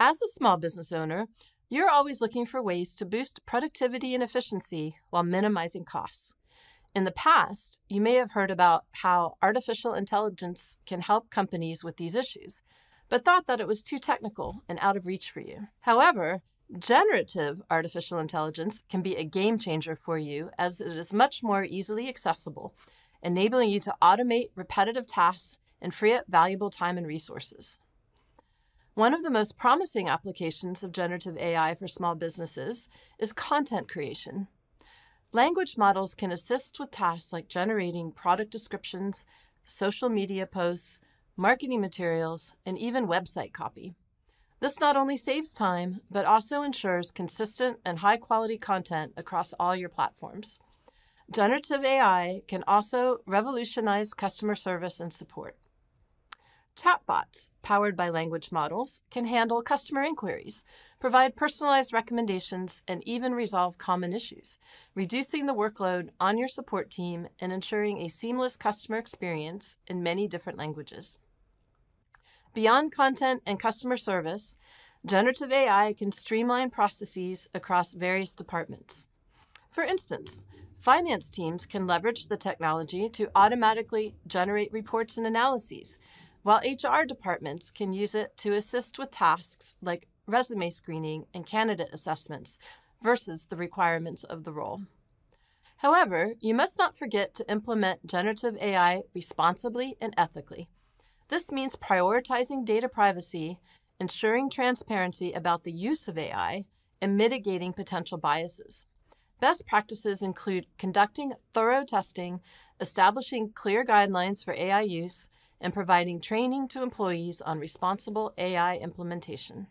As a small business owner, you're always looking for ways to boost productivity and efficiency while minimizing costs. In the past, you may have heard about how artificial intelligence can help companies with these issues, but thought that it was too technical and out of reach for you. However, generative artificial intelligence can be a game changer for you as it is much more easily accessible, enabling you to automate repetitive tasks and free up valuable time and resources. One of the most promising applications of generative AI for small businesses is content creation. Language models can assist with tasks like generating product descriptions, social media posts, marketing materials, and even website copy. This not only saves time, but also ensures consistent and high quality content across all your platforms. Generative AI can also revolutionize customer service and support. Chatbots, powered by language models, can handle customer inquiries, provide personalized recommendations, and even resolve common issues, reducing the workload on your support team and ensuring a seamless customer experience in many different languages. Beyond content and customer service, generative AI can streamline processes across various departments. For instance, finance teams can leverage the technology to automatically generate reports and analyses while HR departments can use it to assist with tasks like resume screening and candidate assessments versus the requirements of the role. However, you must not forget to implement generative AI responsibly and ethically. This means prioritizing data privacy, ensuring transparency about the use of AI, and mitigating potential biases. Best practices include conducting thorough testing, establishing clear guidelines for AI use, and providing training to employees on responsible AI implementation.